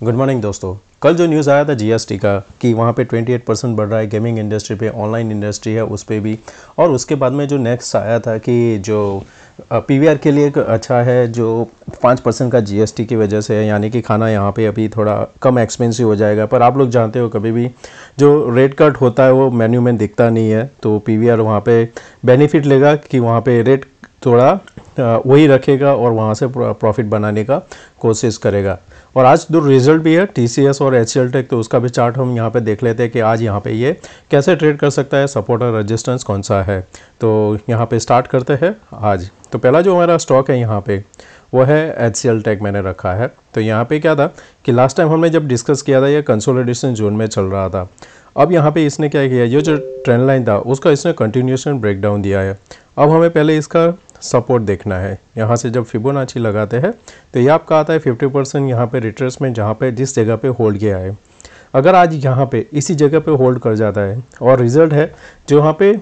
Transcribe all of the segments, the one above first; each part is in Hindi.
गुड मॉर्निंग दोस्तों। कल जो न्यूज़ आया था जीएसटी का, कि वहाँ पे 28 परसेंट बढ़ रहा है गेमिंग इंडस्ट्री पे ऑनलाइन इंडस्ट्री है, उस पर भी। और उसके बाद में जो नेक्स्ट आया था कि जो पीवीआर के लिए अच्छा है, जो पाँच परसेंट का जीएसटी की वजह से है, यानी कि खाना यहाँ पे अभी थोड़ा कम एक्सपेंसिव हो जाएगा। पर आप लोग जानते हो कभी भी, जो रेट कट होता है, वो मेन्यू में दिखता नहीं है तो पी वी आर वहाँ पर बेनिफिट लेगा कि वहाँ पर रेट थोड़ा वही रखेगा और वहाँ से प्रॉफिट बनाने का कोशिश करेगा। और आज दो रिज़ल्ट भी है TCS और एच टेक तो उसका भी चार्ट हम यहाँ पे देख लेते हैं कि आज यहाँ पे ये कैसे ट्रेड कर सकता है सपोर्ट और रजिस्टेंस कौन सा है। तो यहाँ पे स्टार्ट करते हैं आज। तो पहला जो हमारा स्टॉक है यहाँ पे, वो है एच टेक मैंने रखा है। तो यहाँ पे क्या था कि लास्ट टाइम हमने जब डिस्कस किया था, ये कंसोलिडेशन जोन में चल रहा था। अब यहाँ पे इसने क्या किया, ये जो ट्रेंड लाइन था, उसका इसने कंटिन्यूशन ब्रेकडाउन दिया है। अब हमें पहले इसका सपोर्ट देखना है। यहाँ से जब फिबोनाची लगाते हैं तो ये आपका आता है 50 परसेंट यहाँ पर रिट्रेसमेंट जहाँ पे जिस जगह पे होल्ड किया है। अगर आज यहाँ पे इसी जगह पे होल्ड कर जाता है, और रिज़ल्ट है, जो यहाँ पे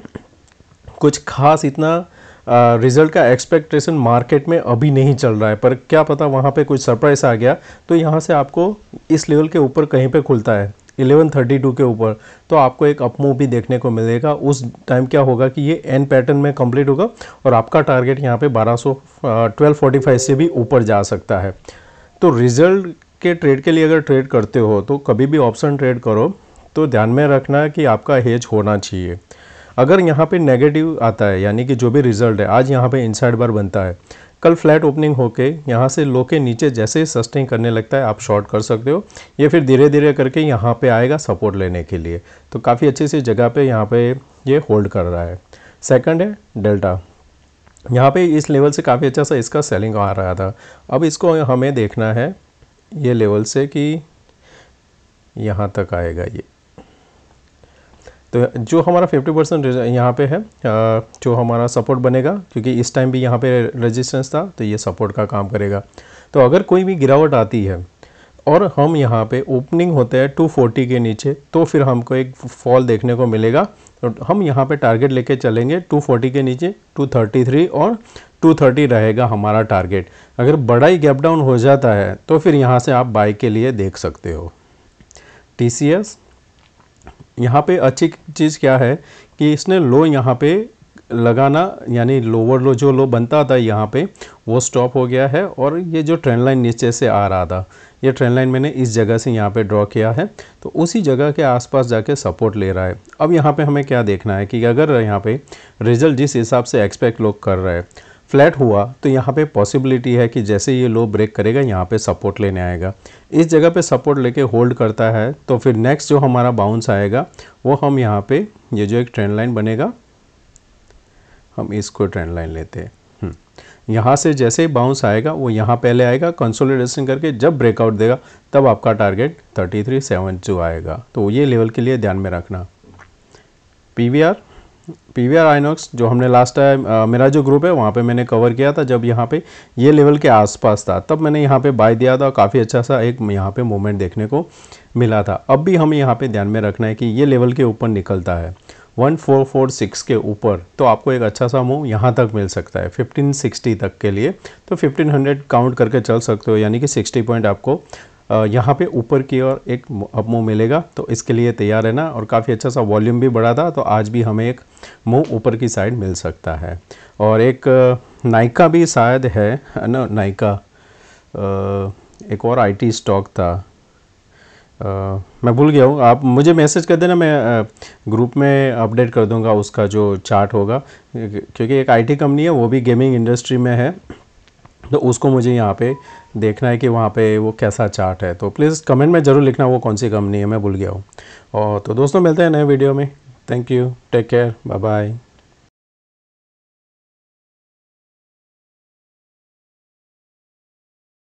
कुछ खास इतना रिज़ल्ट का एक्सपेक्टेशन मार्केट में अभी नहीं चल रहा है, पर क्या पता वहाँ पे कुछ सरप्राइज़ आ गया तो यहाँ से आपको इस लेवल के ऊपर कहीं पे खुलता है। 1132 के ऊपर तो आपको एक अपमूव भी देखने को मिलेगा। उस टाइम क्या होगा कि ये एन पैटर्न में कंप्लीट होगा और आपका टारगेट यहाँ पे 1200 1245 से भी ऊपर जा सकता है। तो रिज़ल्ट के ट्रेड के लिए अगर ट्रेड करते हो तो कभी भी ऑप्शन ट्रेड करो तो ध्यान में रखना कि आपका हेज होना चाहिए। अगर यहाँ पे नेगेटिव आता है, यानी कि जो भी रिज़ल्ट है, आज यहाँ पे इनसाइड बार बनता है कल फ्लैट ओपनिंग होके यहाँ से लो के नीचे जैसे ही सस्टेन करने लगता है, आप शॉर्ट कर सकते हो। ये फिर धीरे धीरे करके यहाँ पे आएगा सपोर्ट लेने के लिए। तो काफ़ी अच्छी सी जगह पे यहाँ पे ये होल्ड कर रहा है। सेकंड है डेल्टा यहाँ पे इस लेवल से काफ़ी अच्छा सा इसका सेलिंग आ रहा था। अब इसको हमें देखना है ये लेवल से कि यहाँ तक आएगा ये। तो जो हमारा 50 परसेंट यहाँ पे है जो हमारा सपोर्ट बनेगा, क्योंकि इस टाइम भी यहाँ पे रेजिस्टेंस था तो ये सपोर्ट का काम करेगा। तो अगर कोई भी गिरावट आती है, और हम यहाँ पे ओपनिंग होते हैं 240 के नीचे तो फिर हमको एक फॉल देखने को मिलेगा। तो हम यहाँ पे टारगेट लेके चलेंगे 240 के नीचे 233 और 230 रहेगा हमारा टारगेट अगर बड़ा ही गैप डाउन हो जाता है तो फिर यहाँ से आप बाइक के लिए देख सकते हो। टीसीएस यहाँ पे अच्छी चीज़ क्या है कि इसने लो यहाँ पे लगाना, यानी लोअर लो जो लो बनता था यहाँ पे, वो स्टॉप हो गया है और ये जो ट्रेंड लाइन नीचे से आ रहा था, ये ट्रेंड लाइन मैंने इस जगह से यहाँ पे ड्रॉ किया है तो उसी जगह के आसपास जाके सपोर्ट ले रहा है। अब यहाँ पे हमें क्या देखना है कि अगर यहाँ पे रिज़ल्ट जिस हिसाब से एक्सपेक्ट लोग कर रहे हैं फ्लैट हुआ तो यहाँ पे पॉसिबिलिटी है कि जैसे ये लो ब्रेक करेगा, यहाँ पे सपोर्ट लेने आएगा। इस जगह पे सपोर्ट लेके होल्ड करता है तो फिर नेक्स्ट जो हमारा बाउंस आएगा, वो हम यहाँ पे, ये जो एक ट्रेंड लाइन बनेगा, हम इसको ट्रेंड लाइन लेते हैं। हम्म। यहाँ से जैसे ही बाउंस आएगा, वो यहाँ पहले आएगा कंसोलिडेशन करके जब ब्रेकआउट देगा, तब आपका टारगेट थर्टी थ्री सेवन जो आएगा। तो ये लेवल के लिए ध्यान में रखना। P V R P V R INOX जो हमने लास्ट टाइम मेरा जो ग्रुप है, वहाँ पे मैंने कवर किया था जब यहाँ पे ये लेवल के आसपास था। तब मैंने यहाँ पे बाय दिया था, काफ़ी अच्छा सा एक यहाँ पे मूवमेंट देखने को मिला था। अब भी हमें यहाँ पे ध्यान में रखना है कि ये लेवल के ऊपर निकलता है। 1446 के ऊपर तो आपको एक अच्छा सा मूव यहाँ तक मिल सकता है 1560 तक के लिए। तो 1500 काउंट करके चल सकते हो, यानी कि 60 पॉइंट आपको यहाँ पे ऊपर की ओर एक अप मूव मिलेगा तो इसके लिए तैयार है ना और काफ़ी अच्छा सा वॉल्यूम भी बढ़ा था तो आज भी हमें एक मूव ऊपर की साइड मिल सकता है। और एक नाइका भी शायद है ना नाइका एक और आईटी स्टॉक था। आ, मैं भूल गया हूँ आप मुझे मैसेज कर देना मैं ग्रुप में अपडेट कर दूँगा उसका जो चार्ट होगा क्योंकि एक आईटी कंपनी है वो भी गेमिंग इंडस्ट्री में है। तो उसको मुझे यहाँ पे देखना है कि वहाँ पे वो कैसा चार्ट है। तो प्लीज़ कमेंट में ज़रूर लिखना वो कौन सी कंपनी है, मैं भूल गया हूँ। और तो दोस्तों मिलते हैं नए वीडियो में। Thank you take care bye bye